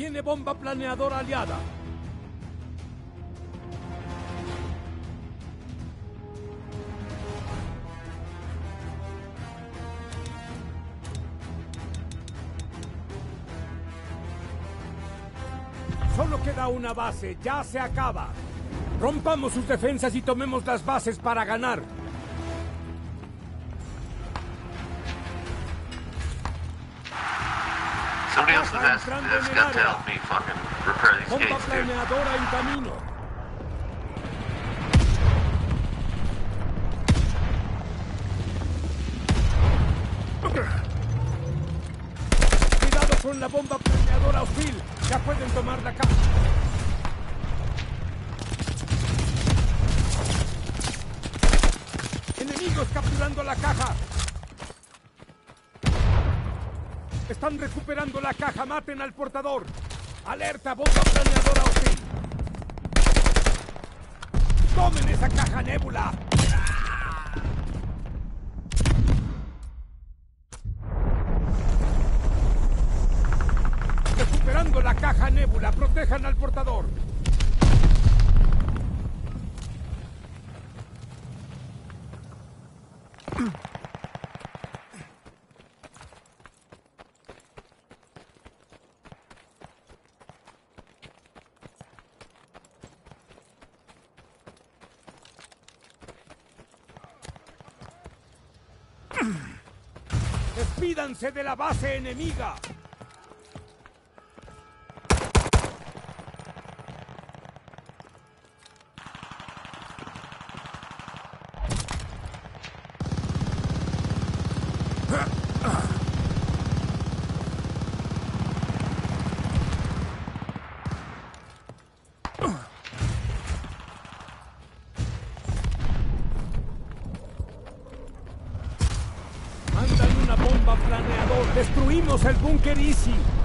Viene bomba planeadora aliada. Solo queda una base, ya se acaba. Rompamos sus defensas y tomemos las bases para ganar. El got to área. help me fucking repair these Bomba gates, dude. planeadora en camino. Cuidado con la bomba planeadora hostil. Ya pueden tomar la casa. Enemigos capturando la caja. Están recuperando la caja. Maten al portador. Alerta, bomba planeadora hostil. ¡Tomen esa caja nébula! Recuperando la caja nébula. Protejan al portador. ¡Despídanse de la base enemiga! caríssimo.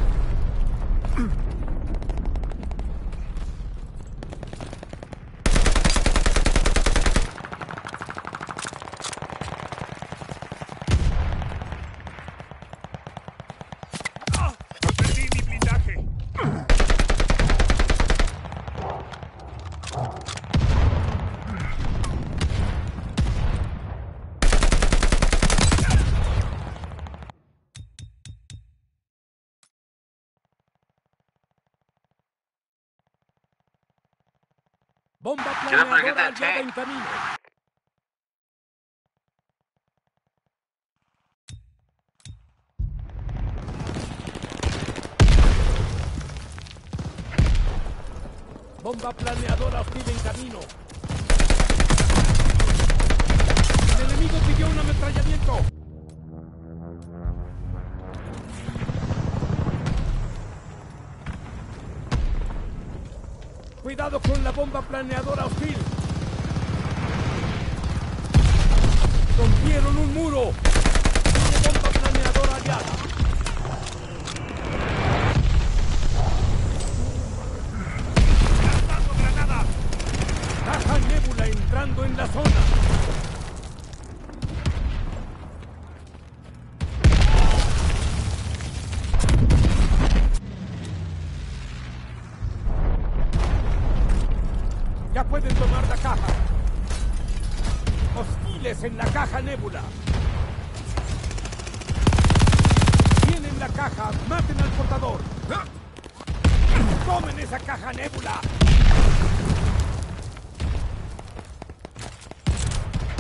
Up there, Cuidado con la bomba planeadora hostil. Rompieron un muro. Tiene bomba planeadora aliada. ¡Lanzando granada! Caja nébula entrando en la zona. En la caja nébula. Tienen la caja. Maten al portador. Tomen esa caja nébula.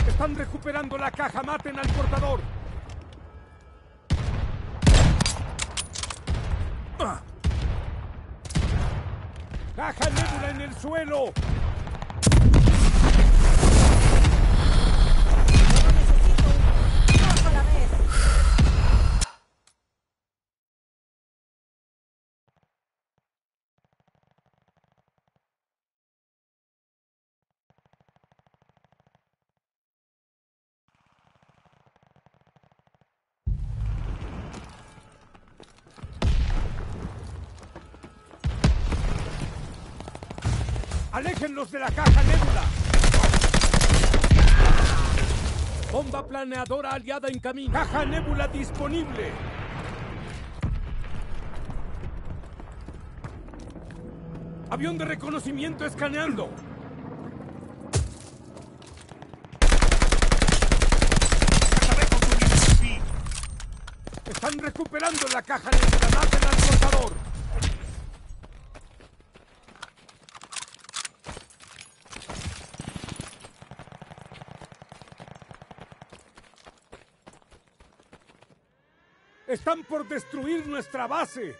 Están recuperando la caja. Maten al portador. ¡Aléjenlos de la caja nébula! Bomba planeadora aliada en camino. Caja nébula disponible. Avión de reconocimiento escaneando. Están recuperando la caja granadas del. Están por destruir nuestra base.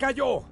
El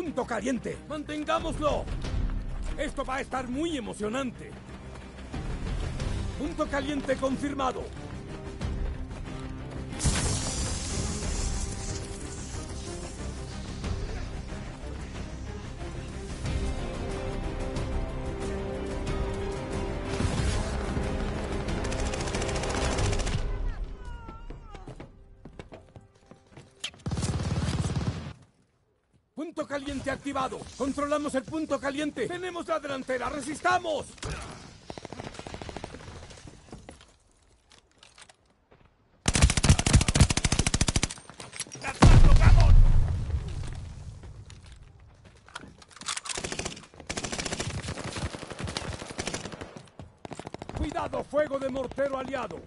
Punto caliente. Mantengámoslo. Esto va a estar muy emocionante. Punto caliente confirmado. Activado. Controlamos el punto caliente. Tenemos la delantera. Resistamos. Cuidado, fuego de mortero aliado.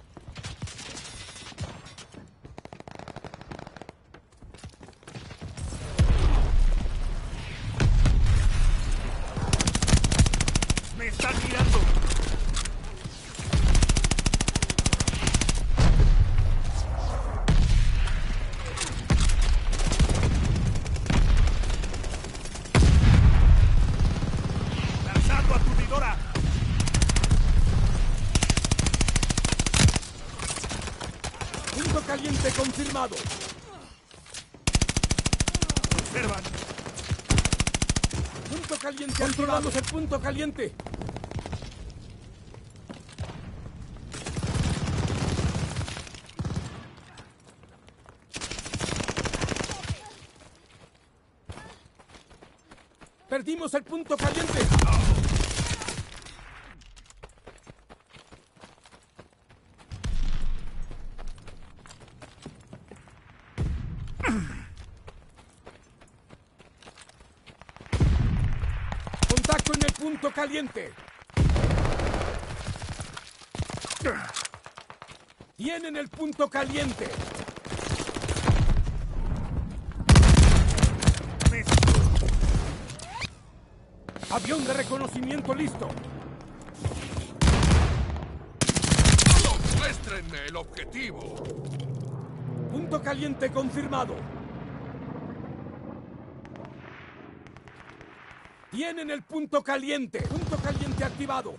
¡Me están mirando! ¡Lanzando aturdidora! Punto caliente confirmado. Observan. Punto Controlamos el punto caliente. Perdimos el punto caliente. Contacto en el punto caliente. Tienen el punto caliente. Avión de reconocimiento listo. ¡Muéstrenme el objetivo! Punto caliente confirmado. Tienen el punto caliente. Punto caliente activado.